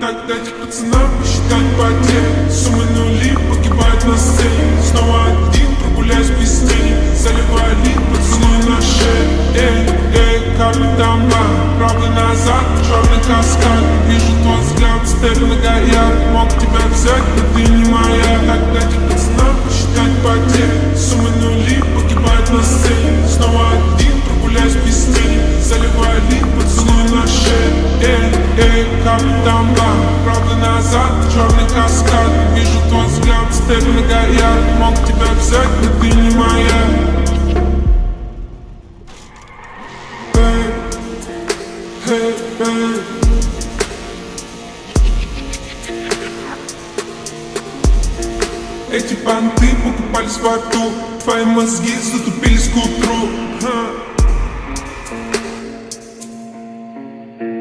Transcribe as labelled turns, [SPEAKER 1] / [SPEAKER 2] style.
[SPEAKER 1] Так дайте пацанам посчитать потери Суммы нули погибают на сцене. Снова один прогуляюсь без тени. Заливаю лик поцелуй на шее. Эй, эй, капитан Бан Правый назад, черный каскад. Вижу твой взгляд, степь многояд Мог тебя взять, но ты не моя. Так дайте пацанам посчитать потери Суммы нули погибают на сцене Эй, эй, капитан Бан Правда назад, черный каскад Вижу твой взгляд, степь многояд Мог тебя взять, но ты не моя Эй, эй, эй Эти понты покупались в аду Твои мозги затупились к утру Ха.